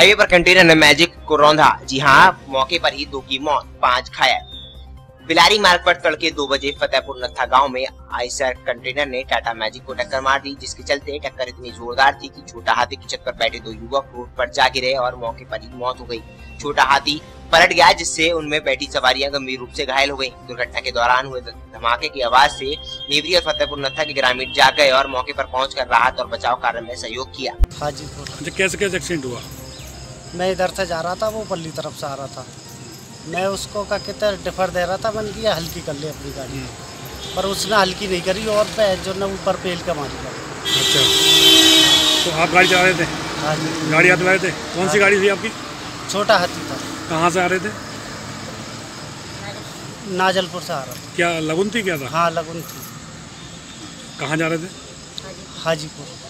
Highway पर container ने magic को रौंधा। जी हाँ मौके पर ही दो की मौत, पाँच घायल। बिलारी मार्ग पर तड़के दो बजे फतेहपुर नत्था गाँव में आयसर कंटेनर ने टाटा मैजिक को टक्कर मार दी, जिसके चलते टक्कर इतनी जोरदार थी कि छोटा हाथी की छत पर बैठे दो युवक रोड पर जा गिरे और मौके पर ही मौत हो गई। छोटा हाथी पलट गया, जिससे उनमें बैठी सवारियाँ गंभीर रूप से घायल हो गई। दुर्घटना के दौरान हुए धमाके की आवाज़ से नेवरी और फतेहपुर नत्था के ग्रामीण जाग गए और मौके पर पहुंचकर राहत और बचाव कार्य में सहयोग किया। कैसे कैसे एक्सीडेंट हुआ? मैं इधर से जा रहा था वो पल्ली तरफ़ से आ रहा था। मैं उसको का कितना डिफर दे रहा था? मैंने किया हल्की कर ले अपनी गाड़ी। पर उसने हल्की नहीं करी और पे जो ने ऊपर पेल का मारी अच्छा। तो आप गाड़ी चला रहे थे? हाँ जी। गाड़ी हाथ में थे? कौन सी गाड़ी थी आपकी? छोटा हाथी था। कहाँ से आ रहे थे? नाजलपुर से आ रहा था। क्या लगुन थी क्या था? हाँ लगन थी। कहाँ जा रहे थे? हाजीपुर।